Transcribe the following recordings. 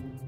you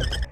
you